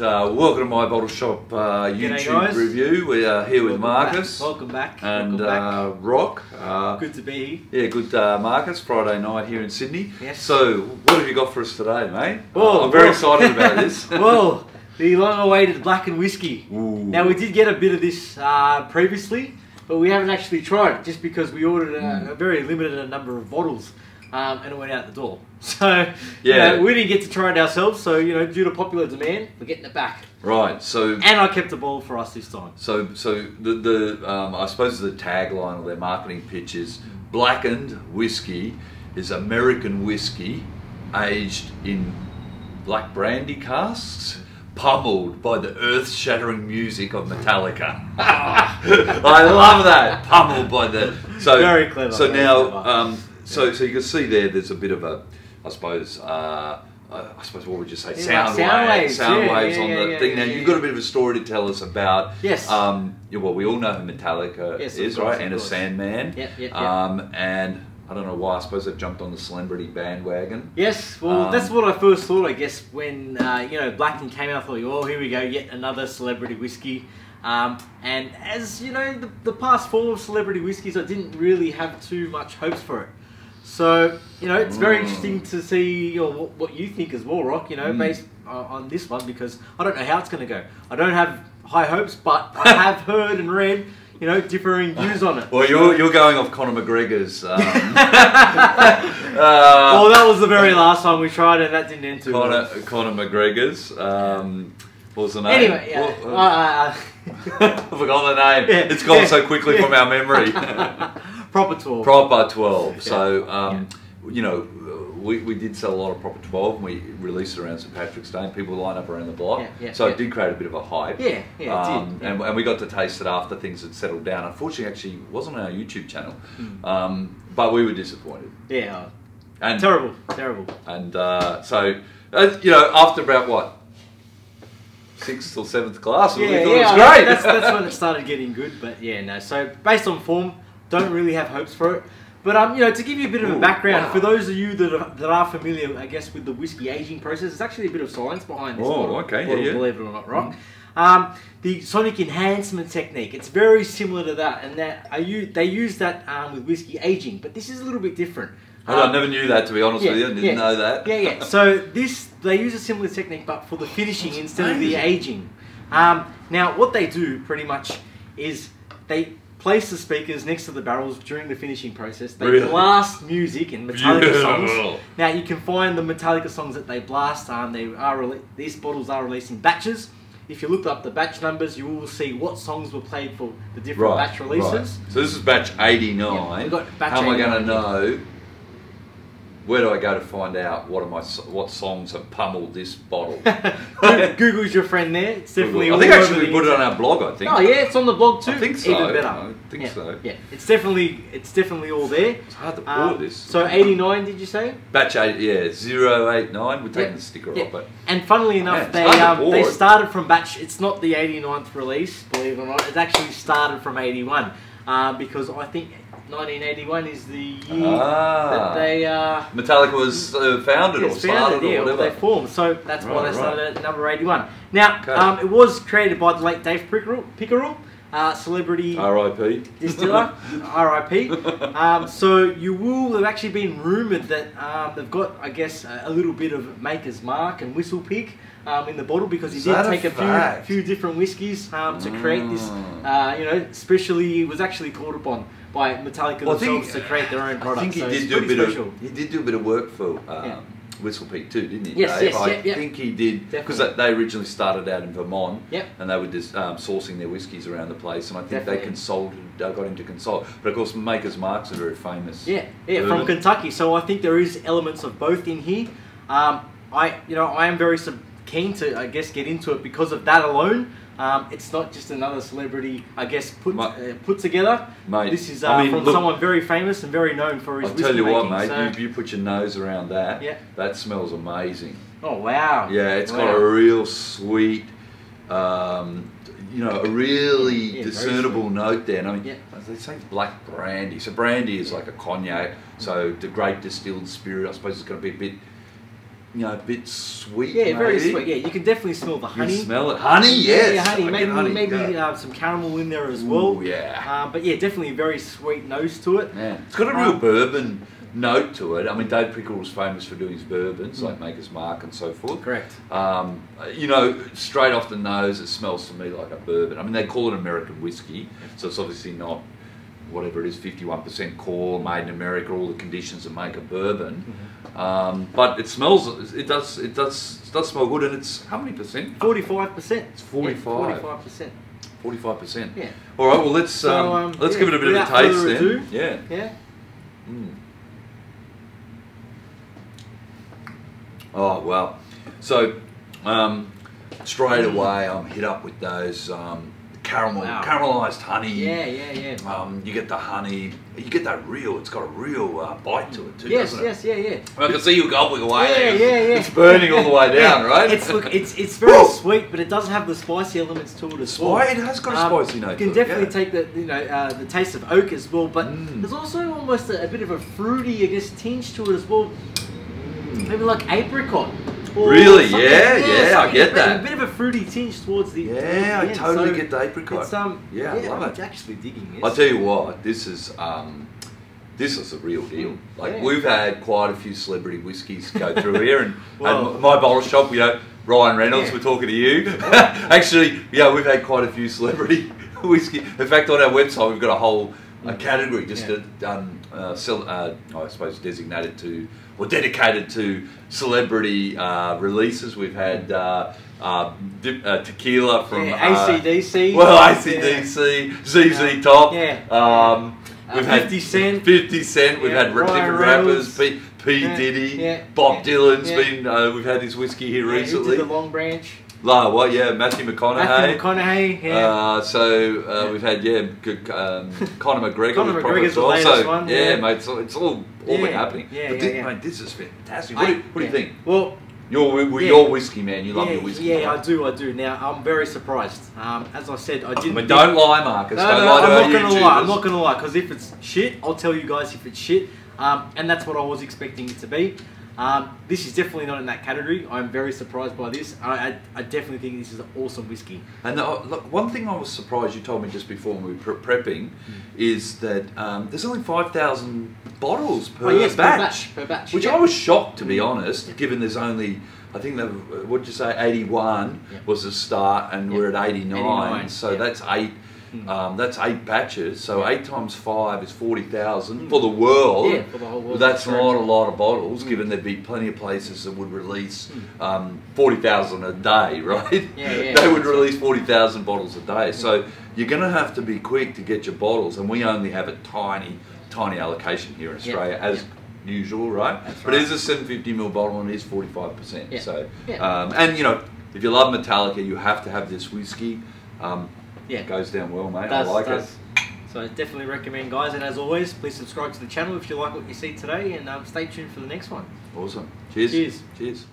right, uh, welcome to my bottle shop uh, YouTube review. We are here with Welcome Marcus Back. Welcome back. and Welcome uh, Rock. Uh. Good to be here. yeah, good uh, Marcus. Friday night here in Sydney. Yes. So, what have you got for us today, mate? Well, I'm very well- excited about this. well, the long-awaited Blackened whiskey. Ooh. Now we did get a bit of this uh, previously, but we haven't actually tried it just because we ordered a, Mm. a very limited number of bottles, um, and it went out the door. So Yeah. you know, we didn't get to try it ourselves. So you know, due to popular demand, we're getting it back. Right. So, And I kept the ball for us this time. so, so the the um, I suppose the tagline or their marketing pitch is blackened whiskey is American whiskey aged in black brandy casks. Pummeled by the earth-shattering music of Metallica. I love that. Pummeled by the so Very clever, So very now, clever. um, so so you can see there. There's a bit of a, I suppose. Uh, uh, I suppose what would you say? Yeah, sound, sound waves, waves, sound yeah, waves yeah, on yeah, the yeah, thing. Now yeah, you've yeah. got a bit of a story to tell us about. Yes. Um, yeah, well, we all know who Metallica Yes, is, course, right? And a. Sandman. Yep, yep, yep. Um, and I don't know why. I suppose they've jumped on the celebrity bandwagon. Yes, well, Um, that's what I first thought, I guess, when, uh, you know, Blackened came out, I thought, oh, here we go, yet another celebrity whiskey. Um, and as, you know, the, the past four of celebrity whiskies, I didn't really have too much hopes for it. So, you know, it's very Mm. interesting to see you know, what, you think as well, Rock, you know, Mm. based on, this one, because I don't know how it's going to go. I don't have high hopes, but I have heard and read, you know, differing views on it. Well, you're you're going off Conor McGregor's. Um, well, uh, that was the very last time we tried and that didn't end too Conor well. Conor McGregor's. Um, what was the name? Anyway, yeah. What- uh, uh, I forgot the name. Yeah, It's gone yeah, so quickly yeah. from our memory. Proper 12. Proper 12. So, um, you know, we, we did sell a lot of Proper 12 and we released it around St. Patrick's Day and people line up around the block. Yeah, yeah, so yeah. it did create a bit of a hype. Yeah, yeah, it um, did, yeah. And, and we got to taste it after things had settled down. Unfortunately, actually, it wasn't on our YouTube channel. Hmm. Um, but we were disappointed. Yeah, And, terrible, terrible. And uh, so, uh, you know, after about what? Sixth or seventh class, Yeah, we thought yeah, it was great. That's, that's when it started getting good, but yeah, no. So based on form, don't really have hopes for it. But um, you know, to give you a bit of a Ooh, background wow. for those of you that are, that are familiar, I guess, with the whiskey aging process, there's actually a bit of science behind this. Oh, bottle, okay, yeah, bottle, yeah. Believe it or not, Rock. Um, the sonic enhancement technique. It's very similar to that, and that I use, they use that um, with whiskey aging, but this is a little bit different. I, I Um, never knew that, to be honest yeah, with you. I didn't yeah. know that. Yeah, yeah. So this they use a similar technique, but for the finishing That's instead of the aging. Um, now, what they do pretty much is they place the speakers next to the barrels during the finishing process. They Really? blast music and Metallica Beautiful. songs. Now you can find the Metallica songs that they blast. Um, they are rele- these bottles are released in batches. If you look up the batch numbers, you will see what songs were played for the different Right, batch releases. right. So this is batch 89. Yeah, batch How am I going to know? Where do I go to find out what are my what songs have pummeled this bottle? Google's your friend there. It's definitely. I think actually we put it on our blog. I think. Oh yeah, it's on the blog too. I think so. Even better. I think yeah. so. Yeah, it's definitely it's definitely all there. It's hard to pour Um, this. So eighty nine, did you say? batch eight, yeah, 089. We're taking Yeah, the sticker yeah. off, but And funnily enough, it's they um, they started from batch. It's not the 89th release, believe it or not. It actually started from eighty one, uh, because I think nineteen eighty one is the year Ah. that they uh, Metallica was uh, founded or started founded, yeah, or or whatever. they formed. So that's why Right, they started right. at number 81. Now, Okay. um, it was created by the late Dave Pickerell, Pickerell uh, celebrity R.I.P. distiller, RIP. Um, so you will have actually been rumoured that um, they've got, I guess, a, a little bit of Maker's Mark and Whistle Pig um, in the bottle because he did that a take a, few, few different whiskies um, to create this. Mm. Uh, you know, especially he was actually called upon by Metallica Well, I think- themselves to create their own product. I think he so did do a bit special. of he did do a bit of work for um, Yeah. Whistle Pig too, didn't he? Yes, Dave? yes, I yep, yep. think he did because they originally started out in Vermont, Yep. and they were just um, sourcing their whiskies around the place, and I think they consulted, uh, got him to consult. But of course, Maker's Marks are very famous. Yeah, yeah, from Kentucky. So I think there is elements of both in here. Um, I, you know, I am very keen to, I guess, get into it because of that alone. Um, it's not just another celebrity, I guess, put Ma- uh, put together. Mate, This is uh, I mean, from look- someone very famous and very known for his I'll tell you what, making, mate. so- You, you put your nose around that. Yeah. That smells amazing. Oh wow! Yeah, it's Wow. got a real sweet, um, you know, a really Yeah, discernible note there. And I mean, Yeah. they say black brandy. So brandy is like a cognac. So the great distilled spirit, I suppose, is going to be a bit you know, a bit sweet. Yeah, very sweet. Yeah, you can definitely smell the honey. You smell it. Honey, yes. Yeah, honey. Maybe honey, maybe uh, some caramel in there as well. Ooh, yeah. Uh, but yeah, definitely a very sweet nose to it. Yeah. It's got a real Um, bourbon note to it. I mean, Dave Pickerell was famous for doing his bourbons, Mm. like Maker's Mark and so forth. Correct. Um, you know, straight off the nose, it smells to me like a bourbon. I mean, they call it American whiskey, so it's obviously not whatever it is, 51% corn, made in America, all the conditions that make a bourbon. Mm-hmm. Um, but it smells, it does, it does, it does smell good, and it's how many percent? Forty-five percent. It's 45. Forty-five percent. 45%. Yeah. All right, well, let's, So, um, um, let's yeah, give it a bit of a taste then. ado- Yeah. Yeah. Mm. Oh wow! so um, straight away I'm hit up with those um, caramel, Wow. caramelized honey. Yeah, yeah, yeah. Um, you get the honey. You get that real. It's got a real uh, bite to it too. yes, doesn't yes, yeah, yeah. It? I can see you gobbling away. Yeah, yeah, yeah. It's burning all the way down, Yeah, right? It's look, it's it's very sweet, but it does have the spicy elements to it as Spice- well. it has got a Um, spicy note You can to it, definitely yeah. take the you know uh, the taste of oak as well, but Mm. there's also almost a, a bit of a fruity, I guess, tinge to it as well. Maybe like apricot. Or Really? something. Yeah, yeah, I get that. A bit of a fruity tinge towards the Yeah, the I totally So get the apricot. It's um Yeah, I love I'm it. actually digging this. I'll tell you what, this is um, this is a real deal. Like Yeah. we've had quite a few celebrity whiskies go through here, and Well- at my bottle shop, you know, Ryan Reynolds, Yeah. we're talking to you. Actually, yeah, we've had quite a few celebrity whiskey. In fact, on our website, we've got a whole uh, category just Yeah. to, um, uh, sell, uh, I suppose designated to or dedicated to celebrity uh, releases. We've had. Uh, uh, di- uh, tequila from Yeah, ACDC. well, ACDC, ZZ Yeah. Top. Yeah. Um, we've had 50 Cent. 50 Cent. We've had Ryan different rappers. P, P Diddy. yeah, Bob Dylan's been. Uh, we've had his whiskey here recently. the Long Branch. La, what? Yeah, Matthew McConaughey. Matthew McConaughey. Yeah. Uh, so uh, Yeah. we've had yeah, good, um, Conor McGregor. Conor McGregor's the latest So, one, Yeah, yeah. mate. So it's all all been happening. yeah, but yeah, this, yeah. mate, this is fantastic. What, do, you, what do you think? Well, You're, you're a whiskey man. You love yeah, your whiskey. yeah, right? I do, I do. Now, I'm very surprised. Um, as I said, I I didn't. mean, don't lie, Marcus. No, don't no, lie to I'm not gonna YouTubers. lie. I'm not gonna lie because if it's shit, I'll tell you guys if it's shit. Um, and that's what I was expecting it to be. Um, this is definitely not in that category. I'm very surprised by this. I, I, I definitely think this is an awesome whiskey. And uh, look, one thing I was surprised you told me just before we were pre- prepping Hmm. is that um, there's only 5,000 bottles per, Oh, yes, per batch, batch, per batch, Which yeah. I was shocked, to be honest, Yeah. given there's only, I think, they what did you say, 81 Yeah. was the start, and we're at 89. 89, so that's eight. Mm. Um, that's eight batches, so Yeah. eight times five is forty thousand Mm. for the world. Yeah, for the whole world. That's not a lot of bottles, Mm. given there'd be plenty of places that would release Mm. um, forty thousand a day, right? Yeah, yeah. they would release forty thousand bottles a day. So you're going to have to be quick to get your bottles, and we only have a tiny, tiny allocation here in Australia, as usual, right? That's But it right. is a 750 ml bottle, and it is 45 percent. Yeah. So, Yeah. um, and you know, if you love Metallica, you have to have this whiskey. Um, Yeah. it goes down well, mate. Does, I like does. it. So I definitely recommend, guys. And as always, please subscribe to the channel if you like what you see today, and um, stay tuned for the next one. Awesome. Cheers. Cheers. Cheers.